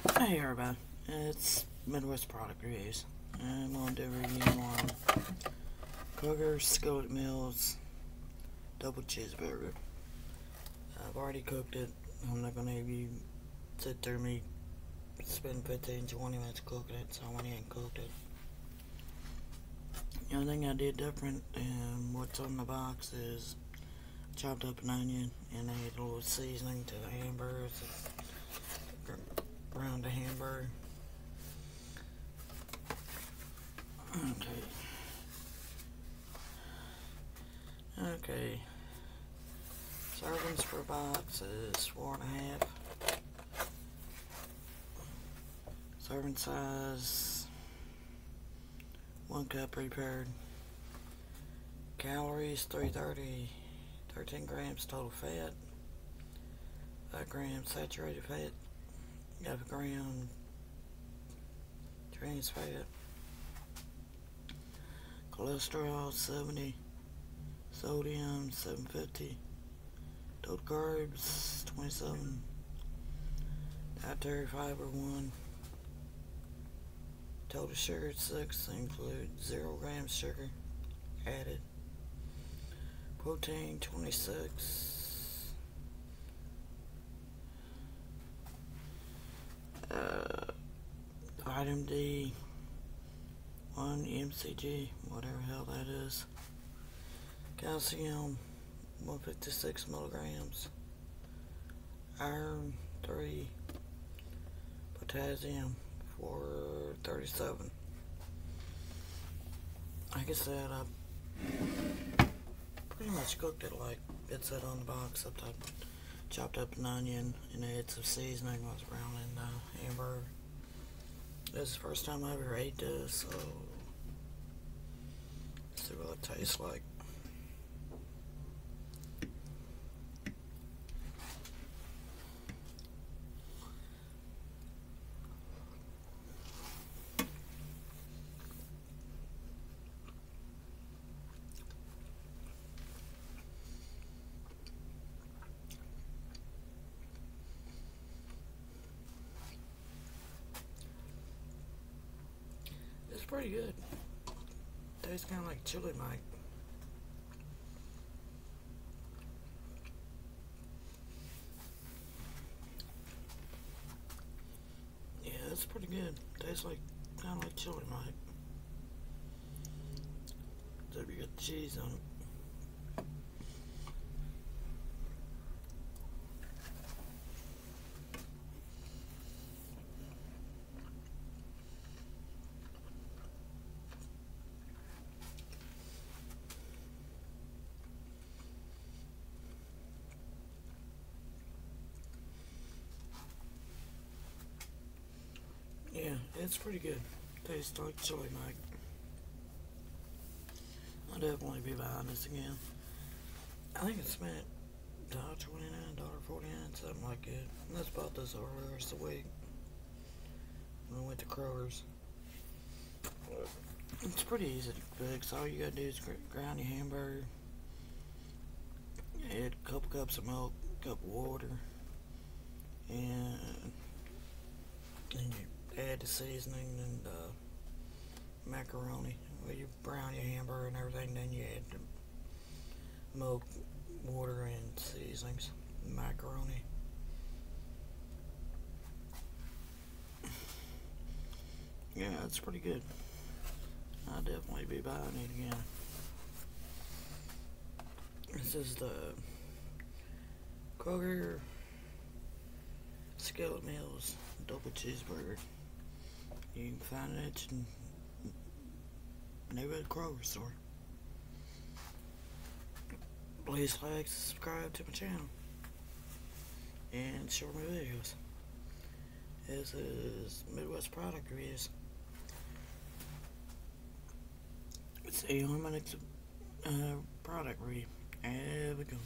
Hey everybody, it's Midwest Product Reviews. I'm going to do a review on Kroger Skillet Meals Double Cheeseburger. I've already cooked it. I'm not going to have you sit and me spend 15 20 minutes cooking it, so I went ahead and cooked it. The only thing I did different and what's on the box is chopped up an onion and added a little seasoning to the hamburgers around the hamburger. Okay. Okay. Servings per box is four and a half. Serving size one cup prepared. Calories 330, 13 grams total fat, 5 grams saturated fat, gram. Trans fat, cholesterol 70, sodium 750, total carbs 27, dietary fiber 1, total sugar 6 include 0 grams sugar added, protein 26, vitamin D, 1 MCG, whatever hell that is, calcium, 156 milligrams, iron, 3, potassium, 437. Like I said, I pretty much cooked it like it said on the box, except I chopped up an onion and added some seasoning while I was browning the uh, hamburger. This is the first time I ever ate this, so see what it tastes like. Pretty good. Tastes kind of like chili mac. Yeah, it's pretty good. Tastes like kind of like chili mac. Except you got cheese on it. Yeah, it's pretty good. Tastes like chili mac. I'll definitely be buying this again. I think it's spent $1.29, $1.49, something like that. And that's bought this earlier this week. When I went to Kroger's. It's pretty easy to fix. All you gotta do is grind your hamburger. Add a couple cups of milk, a cup of water, and then you add the seasoning and uh, macaroni. Well, you brown your hamburger and everything, then you add the milk, water, and seasonings, macaroni. Yeah, it's pretty good. I'll definitely be buying it again. This is the Kroger Skillet Meals double cheeseburger. You can find it your neighborhood Kroger store. Please like, subscribe to my channel, and share my videos. This is Midwest Product Reviews. It's a minute uh, product review. Have a go.